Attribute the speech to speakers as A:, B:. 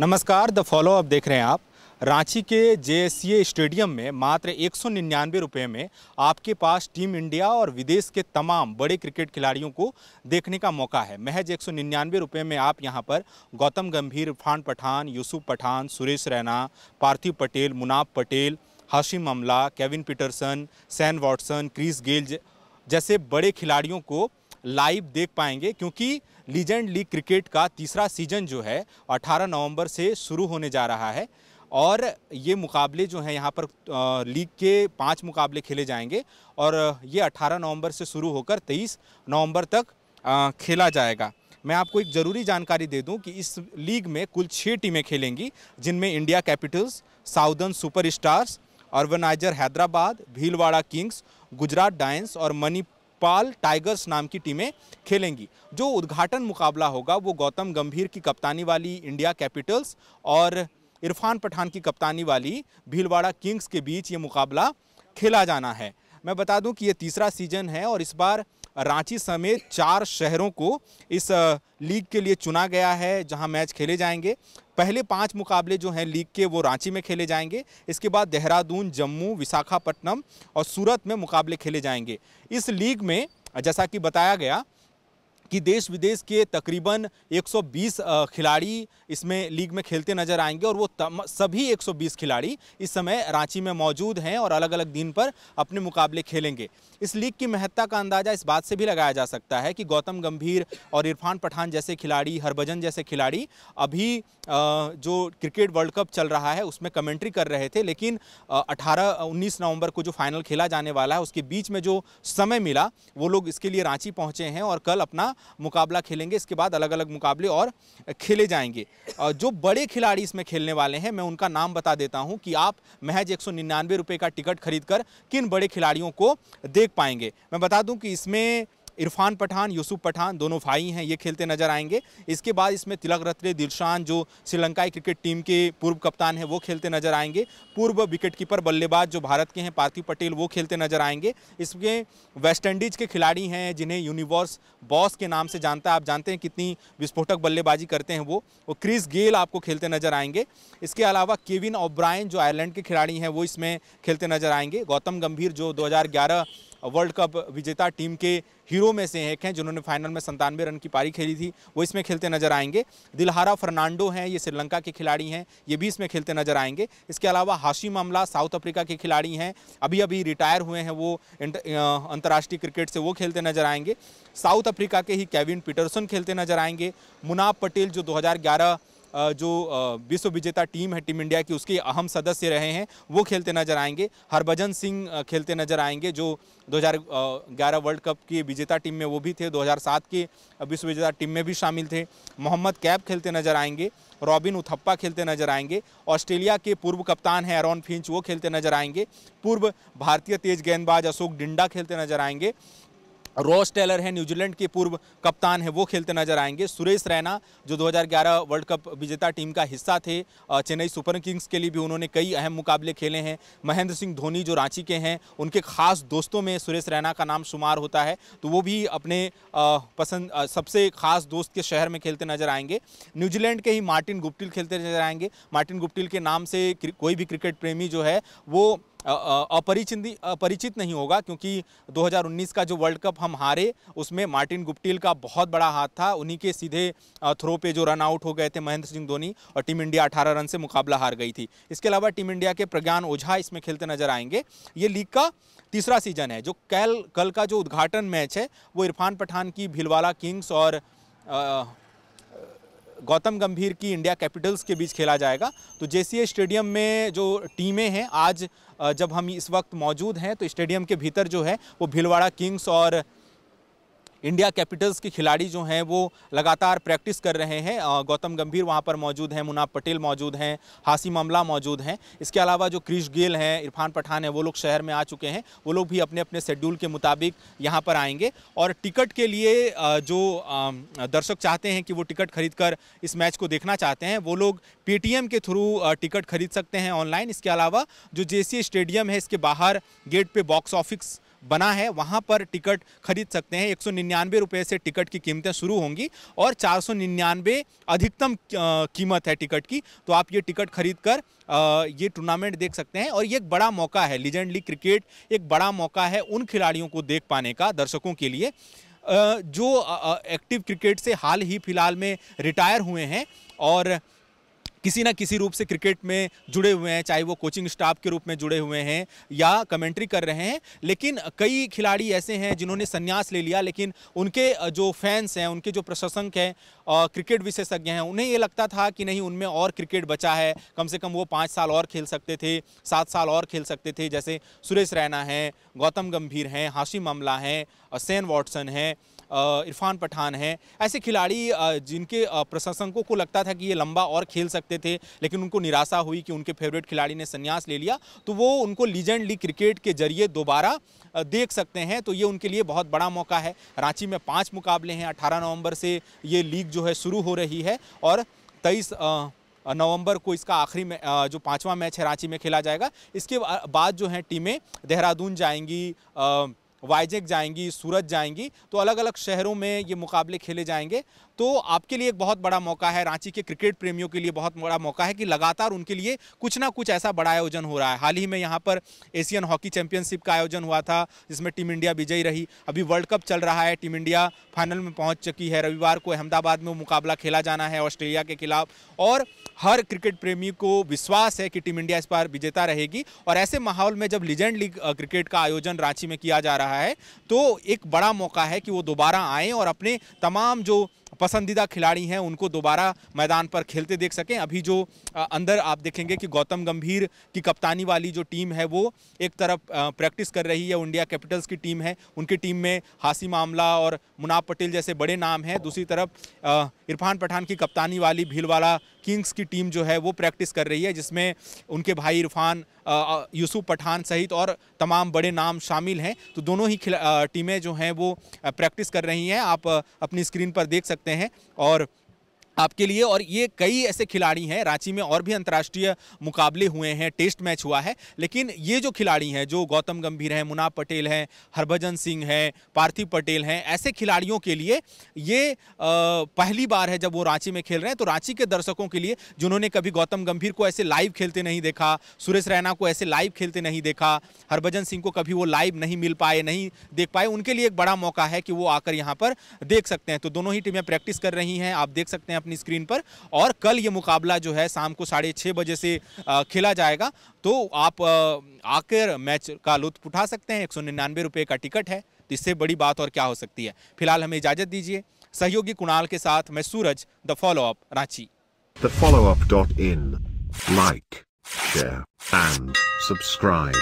A: नमस्कार, the follow up देख रहे हैं आप। रांची के जे स्टेडियम में मात्र एक सौ निन्यानवे रुपये में आपके पास टीम इंडिया और विदेश के तमाम बड़े क्रिकेट खिलाड़ियों को देखने का मौका है। महज एक सौ निन्यानवे रुपये में आप यहाँ पर गौतम गंभीर इरफान पठान, यूसुफ पठान, सुरेश रैना, पार्थिव Patel Munaf Patel, Hashim Amla, Kevin Pietersen, Shane Watson, Chris Gayle जैसे बड़े खिलाड़ियों को लाइव देख पाएँगे क्योंकि लीजेंड लीग क्रिकेट का तीसरा सीज़न जो है 18 नवंबर से शुरू होने जा रहा है और ये मुकाबले जो हैं, यहाँ पर लीग के पाँच मुकाबले खेले जाएँगे और ये 18 नवंबर से शुरू होकर 23 नवंबर तक खेला जाएगा। मैं आपको एक ज़रूरी जानकारी दे दूँ कि इस लीग में कुल छः टीमें खेलेंगी, जिनमें India Capitals, Southern Super Stars Urbanrisers Hyderabad, Bhilwara Kings, Gujarat Giants और मनी पाल टाइगर्स नाम की टीमें खेलेंगी। जो उद्घाटन मुकाबला होगा, वो गौतम गंभीर की कप्तानी वाली इंडिया कैपिटल्स और इरफान पठान की कप्तानी वाली भीलवाड़ा किंग्स के बीच ये मुकाबला खेला जाना है। मैं बता दूँ कि ये तीसरा सीज़न है और इस बार रांची समेत चार शहरों को इस लीग के लिए चुना गया है, जहाँ मैच खेले जाएँगे। पहले पाँच मुकाबले जो हैं लीग के, वो रांची में खेले जाएँगे। इसके बाद देहरादून, जम्मू, विशाखापट्टनम और सूरत में मुकाबले खेले जाएँगे। इस लीग में, जैसा कि बताया गया कि देश विदेश के तकरीबन 120 खिलाड़ी इसमें लीग में खेलते नज़र आएँगे और वो सभी 120 खिलाड़ी इस समय रांची में मौजूद हैं और अलग अलग दिन पर अपने मुकाबले खेलेंगे। इस लीग की महत्ता का अंदाज़ा इस बात से भी लगाया जा सकता है कि गौतम गंभीर और इरफान पठान जैसे खिलाड़ी, हरभजन जैसे खिलाड़ी अभी जो क्रिकेट वर्ल्ड कप चल रहा है उसमें कमेंट्री कर रहे थे, लेकिन अठारह, उन्नीस नवंबर को जो फाइनल खेला जाने वाला है, उसके बीच में जो समय मिला, वो लोग इसके लिए रांची पहुँचे हैं और कल अपना मुकाबला खेलेंगे, इसके बाद अलग अलग मुकाबले और खेले जाएँगे। जो बड़े खिलाड़ी इसमें खेलने वाले हैं, मैं उनका नाम बता देता हूँ कि आप महज एक सौ का टिकट खरीद कर किन बड़े खिलाड़ियों को देख पाएँगे। मैं बता दूँ कि इसमें इरफान पठान, यूसुफ पठान दोनों भाई हैं, ये खेलते नज़र आएँगे। इसके बाद इसमें तिलक रत्रे दिलशान जो श्रीलंकाई क्रिकेट टीम के पूर्व कप्तान हैं, वो खेलते नज़र आएँगे। पूर्व विकेटकीपर बल्लेबाज जो भारत के हैं, पार्थिव पटेल, वो खेलते नज़र आएँगे। इसमें वेस्ट इंडीज के खिलाड़ी हैं, जिन्हें यूनिवर्स बॉस के नाम से जानता है। आप जानते हैं कितनी विस्फोटक बल्लेबाजी करते हैं वो। वो क्रिस गेल आपको खेलते नज़र आएँगे। इसके अलावा केविन ओब्रायन, जो आयरलैंड के खिलाड़ी हैं, वो इसमें खेलते नज़र आएँगे। गौतम गंभीर, जो दो हज़ार ग्यारह वर्ल्ड कप विजेता टीम के हीरो में से एक हैं, जिन्होंने फाइनल में संतानवे रन की पारी खेली थी। वो इसमें खेलते नज़र आएँगे। दिलहारा फर्नांडो हैं, ये श्रीलंका के खिलाड़ी हैं, ये भी इसमें खेलते नज़र आएँगे। इसके अलावा हाशिम मामला साउथ अफ्रीका के खिलाड़ी हैं अभी अभी रिटायर हुए हैं वो अंतर्राष्ट्रीय क्रिकेट से वो खेलते नज़र आएँगे। साउथ अफ्रीका के ही केविन पीटरसन खेलते नज़र आएँगे। मुनाब पटेल, जो दो हज़ार ग्यारह जो विश्व विजेता टीम है, टीम इंडिया की, उसके अहम सदस्य रहे हैं, वो खेलते नज़र आएँगे। हरभजन सिंह खेलते नज़र आएँगे, जो 2011 वर्ल्ड कप की विजेता टीम में वो भी थे। 2007 के विश्व विजेता टीम में भी शामिल थे। मोहम्मद कैब खेलते नज़र आएँगे, रॉबिन उथप्पा खेलते नज़र आएँगे, ऑस्ट्रेलिया के पूर्व कप्तान हैं अरॉन फिंच, वो खेलते नज़र आएँगे। पूर्व भारतीय तेज गेंदबाज अशोक डिंडा खेलते नज़र आएँगे। रॉस टेलर है, न्यूजीलैंड के पूर्व कप्तान है, वो खेलते नज़र आएँगे। सुरेश रैना, जो 2011 वर्ल्ड कप विजेता टीम का हिस्सा थे चेन्नई सुपर किंग्स के लिए भी उन्होंने कई अहम मुकाबले खेले हैं। महेंद्र सिंह धोनी, जो रांची के हैं, उनके खास दोस्तों में सुरेश रैना का नाम शुमार होता है तो वो भी अपने पसंद सबसे खास दोस्त के शहर में खेलते नज़र आएँगे। न्यूजीलैंड के ही मार्टिन गुप्टिल खेलते नज़र आएँगे। मार्टिन गुप्टिल के नाम से कोई भी क्रिकेट प्रेमी जो है, वो अपरिचित अपरिचित नहीं होगा क्योंकि 2019 का जो वर्ल्ड कप हम हारे, उसमें मार्टिन गुप्टिल का बहुत बड़ा हाथ था। उन्हीं के सीधे थ्रो पे जो रन आउट हो गए थे महेंद्र सिंह धोनी और टीम इंडिया 18 रन से मुकाबला हार गई थी। इसके अलावा टीम इंडिया के प्रज्ञान ओझा इसमें खेलते नज़र आएँगे। ये लीग का तीसरा सीज़न है, जो कल कल का जो उद्घाटन मैच है, वो इरफान पठान की भिलवाला किंग्स और गौतम गंभीर की इंडिया कैपिटल्स के बीच खेला जाएगा। तो जेसीए स्टेडियम में जो टीमें हैं, आज जब हम इस वक्त मौजूद हैं तो स्टेडियम के भीतर जो है, वो भीलवाड़ा किंग्स और इंडिया कैपिटल्स के खिलाड़ी जो हैं वो लगातार प्रैक्टिस कर रहे हैं। गौतम गंभीर वहाँ पर मौजूद हैं, मुनाब पटेल मौजूद हैं, हासी मामला मौजूद हैं। इसके अलावा जो क्रिश गेल हैं, इरफान पठान है, वो लोग शहर में आ चुके हैं। वो लोग भी अपने अपने शेड्यूल के मुताबिक यहाँ पर आएँगे। और टिकट के लिए जो दर्शक चाहते हैं कि वो टिकट खरीद कर इस मैच को देखना चाहते हैं, वो लोग पेटीएम के थ्रू टिकट खरीद सकते हैं ऑनलाइन। इसके अलावा जो जेसी स्टेडियम है, इसके बाहर गेट पे बॉक्स ऑफ़िस बना है, वहाँ पर टिकट खरीद सकते हैं। एक सौ से टिकट की कीमतें शुरू होंगी और चार सौ निन्यानवे अधिकतम कीमत है टिकट की। तो आप ये टिकट खरीद कर ये टूर्नामेंट देख सकते हैं और ये एक बड़ा मौका है, लीजेंड लीग क्रिकेट एक बड़ा मौका है उन खिलाड़ियों को देख पाने का, दर्शकों के लिए। जो एक्टिव क्रिकेट से हाल ही फ़िलहाल में रिटायर हुए हैं और किसी ना किसी रूप से क्रिकेट में जुड़े हुए हैं, चाहे वो कोचिंग स्टाफ के रूप में जुड़े हुए हैं या कमेंट्री कर रहे हैं, लेकिन कई खिलाड़ी ऐसे हैं जिन्होंने संन्यास ले लिया, लेकिन उनके जो फैंस हैं, उनके जो प्रशंसक हैं क्रिकेट विशेषज्ञ हैं, उन्हें ये लगता था कि नहीं, उनमें और क्रिकेट बचा है। कम से कम वो पाँच साल और खेल सकते थे, सात साल और खेल सकते थे, जैसे सुरेश रैना हैं, गौतम गंभीर हैं, हाशिम अमला हैं सैन वॉटसन हैं इरफान पठान हैं। ऐसे खिलाड़ी जिनके प्रशंसकों को लगता था कि ये लंबा और खेल सकते थे, लेकिन उनको निराशा हुई कि उनके फेवरेट खिलाड़ी ने संन्यास ले लिया तो वो उनको लीजेंड लीग क्रिकेट के ज़रिए दोबारा देख सकते हैं। तो ये उनके लिए बहुत बड़ा मौका है। रांची में पाँच मुकाबले हैं। अठारह नवंबर से ये लीग जो है शुरू हो रही है और तेईस नवंबर को इसका आखिरी में जो पांचवा मैच है रांची में खेला जाएगा। इसके बाद जो है टीमें, देहरादून जाएँगी वाइजेक जाएँगी सूरत जाएँगी तो अलग अलग शहरों में ये मुकाबले खेले जाएँगे। तो आपके लिए एक बहुत बड़ा मौका है, रांची के क्रिकेट प्रेमियों के लिए बहुत बड़ा मौका है कि लगातार उनके लिए कुछ ना कुछ ऐसा बड़ा आयोजन हो रहा है। हाल ही में यहाँ पर एशियन हॉकी चैंपियनशिप का आयोजन हुआ था, जिसमें टीम इंडिया विजयी रही। अभी वर्ल्ड कप चल रहा है, टीम इंडिया फाइनल में पहुँच चुकी है। रविवार को अहमदाबाद में मुकाबला खेला जाना है ऑस्ट्रेलिया के खिलाफ और हर क्रिकेट प्रेमी को विश्वास है कि टीम इंडिया इस बार विजेता रहेगी। और ऐसे माहौल में जब लीजेंड लीग क्रिकेट का आयोजन रांची में किया जा रहा है तो एक बड़ा मौका है कि वो दोबारा आएँ और अपने तमाम जो पसंदीदा खिलाड़ी हैं, उनको दोबारा मैदान पर खेलते देख सकें। अभी जो अंदर आप देखेंगे कि गौतम गंभीर की कप्तानी वाली जो टीम है, वो एक तरफ़ प्रैक्टिस कर रही है। इंडिया कैपिटल्स की टीम है। उनकी टीम में हासी मामला और मुनाब पटेल जैसे बड़े नाम हैं। दूसरी तरफ़ इरफान पठान की कप्तानी वाली भीलवाला किंग्स की टीम जो है, वो प्रैक्टिस कर रही है, जिसमें उनके भाई इरफान यूसुफ पठान सहित और तमाम बड़े नाम शामिल हैं। तो दोनों ही टीमें जो हैं वो प्रैक्टिस कर रही हैं। आप अपनी स्क्रीन पर देख सकते हैं और आपके लिए। और ये कई ऐसे खिलाड़ी हैं, रांची में और भी अंतर्राष्ट्रीय मुकाबले हुए हैं, टेस्ट मैच हुआ है। लेकिन ये जो खिलाड़ी हैं, जो गौतम गंभीर हैं मुनाब पटेल हैं, हरभजन सिंह हैं, पार्थिव पटेल हैं, ऐसे खिलाड़ियों के लिए ये पहली बार है जब वो रांची में खेल रहे हैं। तो रांची के दर्शकों के लिए, जिन्होंने कभी गौतम गंभीर को ऐसे लाइव खेलते नहीं देखा, सुरेश रैना को ऐसे लाइव खेलते नहीं देखा, हरभजन सिंह को कभी वो लाइव नहीं मिल पाए, नहीं देख पाए, उनके लिए एक बड़ा मौका है कि वो आकर यहाँ पर देख सकते हैं। तो दोनों ही टीमें प्रैक्टिस कर रही हैं, आप देख सकते हैं अपनी स्क्रीन पर। और कल ये मुकाबला जो है शाम को साढ़े छः बजे से खेला जाएगा। तो आप आकर मैच का लुत्फ उठा सकते हैं। एक सौ निन्यानवे रुपये का टिकट है। तो इससे बड़ी बात और क्या हो सकती है। फ़िलहाल हमें इजाज़त दीजिए। सहयोगी कुणाल के साथ मैं Suraj the follow up Ranchi.
B: The follow up dot in. Like, share, and subscribe.